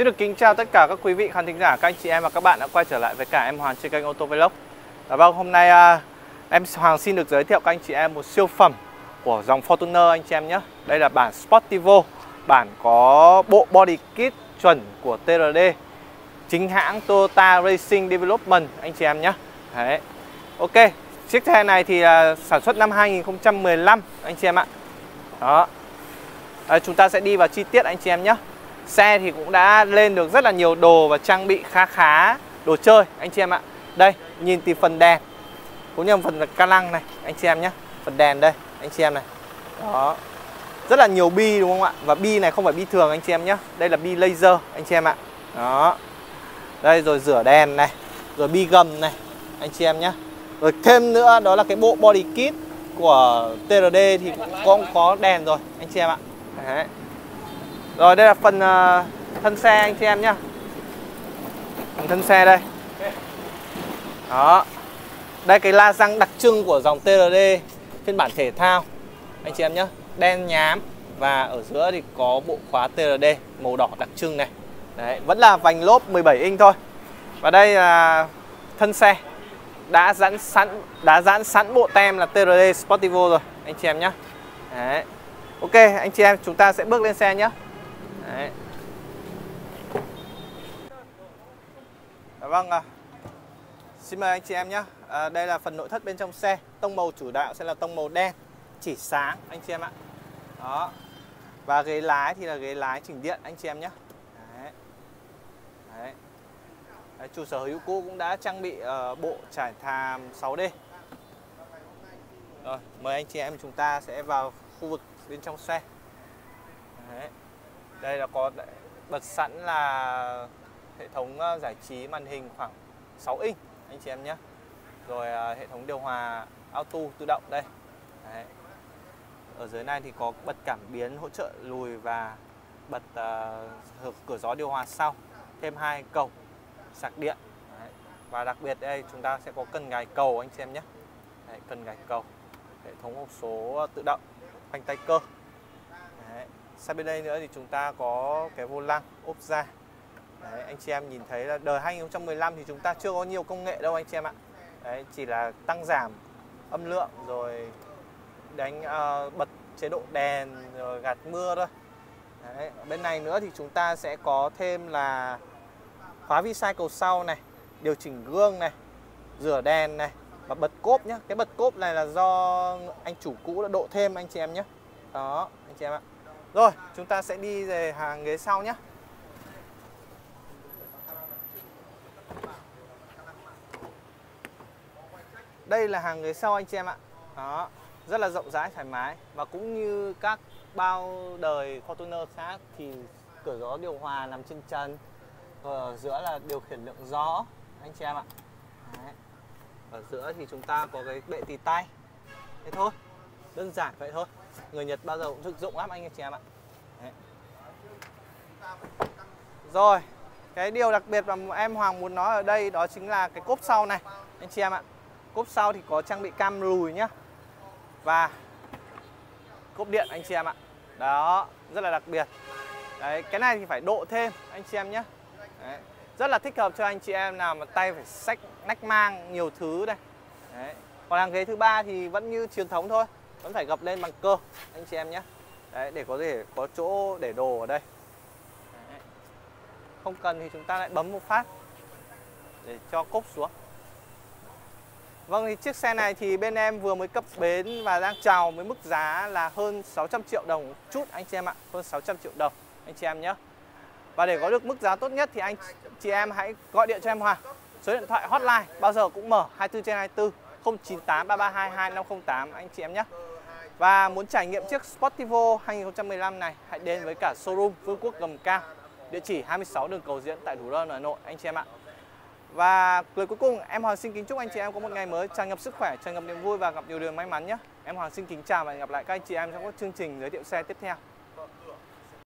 Xin được kính chào tất cả các quý vị khán thính giả, các anh chị em và các bạn đã quay trở lại với cả em Hoàng trên kênh Auto Vlog. Và vâng, hôm nay à, em Hoàng xin được giới thiệu các anh chị em một siêu phẩm của dòng Fortuner anh chị em nhé. Đây là bản Sportivo, bản có bộ body kit chuẩn của TRD, chính hãng Toyota Racing Development anh chị em nhé. Đấy. Ok, chiếc xe này thì à, sản xuất năm 2015 anh chị em ạ. Đó. Đấy, chúng ta sẽ đi vào chi tiết anh chị em nhé. Xe thì cũng đã lên được rất là nhiều đồ và trang bị khá khá đồ chơi anh chị em ạ. Đây, nhìn từ phần đèn cũng như phần ca lăng này anh chị em nhé. Phần đèn đây, anh chị em này. Đó. Rất là nhiều bi đúng không ạ? Và bi này không phải bi thường anh chị em nhé. Đây là bi laser anh chị em ạ. Đó. Đây rồi rửa đèn này, rồi bi gầm này anh chị em nhé. Rồi thêm nữa đó là cái bộ body kit của TRD thì cũng có, có đèn rồi anh chị em ạ. Đấy. Rồi đây là phần uh, thân xe anh chị em nhá. Phần thân xe đây. Đó. Đây cái la răng đặc trưng của dòng TRD Phiên bản thể thao Anh chị em nhá. Đen nhám Và ở giữa thì có bộ khóa TRD Màu đỏ đặc trưng này. Đấy, Vẫn là vành lốp 17 inch thôi. Và đây là thân xe. Đã dán sẵn đã dán sẵn bộ tem là TRD Sportivo rồi anh chị em nhé Đấy. Ok anh chị em chúng ta sẽ bước lên xe nhé Đấy. Dạ vâng à. Xin mời anh chị em nhé à, Đây là phần nội thất bên trong xe Tông màu chủ đạo sẽ là tông màu đen Chỉ sáng anh chị em ạ Đó Và ghế lái thì là ghế lái chỉnh điện anh chị em nhé Đấy. Đấy. Đấy, chủ sở hữu cũ cũng đã trang bị uh, bộ trải thảm 6D Rồi mời anh chị em chúng ta sẽ vào khu vực bên trong xe Đấy. Đây là có bật sẵn là hệ thống ờ, giải trí màn hình khoảng 6 inch anh chị em nhé. Rồi ờ, hệ thống điều hòa auto tự động đây. Đấy. Ở dưới này thì có bật cảm biến hỗ trợ lùi và bật uh, cửa gió điều hòa sau. Thêm hai cầu sạc điện. Đấy. Và đặc biệt đây chúng ta sẽ có cần gài cầu anh chị em nhé. Đấy, cần gài cầu. Hệ thống hộp số tự động, phanh tay cơ. Sang bên đây nữa thì chúng ta có cái vô lăng ốp da. Đấy, anh chị em nhìn thấy là đời 2015 thì chúng ta chưa có nhiều công nghệ đâu anh chị em ạ. Đấy, chỉ là tăng giảm âm lượng rồi đánh uh, bật chế độ đèn rồi gạt mưa thôi. Đấy, bên này nữa thì chúng ta sẽ có thêm là khóa vi sai cầu sau này điều chỉnh gương này rửa đèn này và bật cốp nhé cái bật cốp này là do anh chủ cũ đã độ thêm anh chị em nhé đó anh chị em ạ rồi, chúng ta sẽ đi về hàng ghế sau nhé. Đây là hàng ghế sau anh chị em ạ. Đó, rất là rộng rãi thoải mái và cũng như các bao đời Fortuner khác thì cửa gió điều hòa nằm trên trần. Ở giữa là điều khiển lượng gió anh chị em ạ. Đấy. Ở giữa thì chúng ta có cái bệ tì tay. Thế thôi. Đơn giản vậy thôi. Người Nhật bao giờ cũng thực dụng lắm, anh chị em ạ. Đấy. rồi, cái điều đặc biệt mà em Hoàng muốn nói ở đây đó chính là cái cốp sau này. Anh chị em ạ, cốp sau thì có trang bị cam lùi nhá. Và cốp điện, anh chị em ạ. Đó, rất là đặc biệt. Đấy, cái này thì phải độ thêm, anh chị em nhé đấy. rất là thích hợp cho anh chị em nào mà tay phải sách nách mang nhiều thứ đây. Đấy. còn hàng ghế thứ ba thì vẫn như truyền thống thôi vẫn phải gập lên bằng cơ, anh chị em nhé. Đấy, để có thể có chỗ để đồ ở đây. Đấy. không cần thì chúng ta lại bấm một phát để cho cốc xuống. Vâng thì chiếc xe này thì bên em vừa mới cấp bến và đang chào với mức giá là hơn 600 triệu đồng chút, anh chị em ạ. Hơn 600 triệu đồng, anh chị em nhé. Và để có được mức giá tốt nhất thì anh chị em hãy gọi điện cho em Hoàng Số điện thoại hotline bao giờ cũng mở 24 trên 24 098 332 2508 anh chị em nhé và muốn trải nghiệm chiếc Sportivo 2015 này, hãy đến với cả showroom Vương quốc Gầm Cao, địa chỉ 26 đường Cầu Diễn tại Thủ Đô, Hà Nội anh chị em ạ. Và lời cuối cùng, em Hoàng xin kính chúc anh chị em có một ngày mới tràn ngập sức khỏe, tràn ngập niềm vui và gặp nhiều điều may mắn nhé. Em Hoàng xin kính chào và hẹn gặp lại các anh chị em trong các chương trình giới thiệu xe tiếp theo.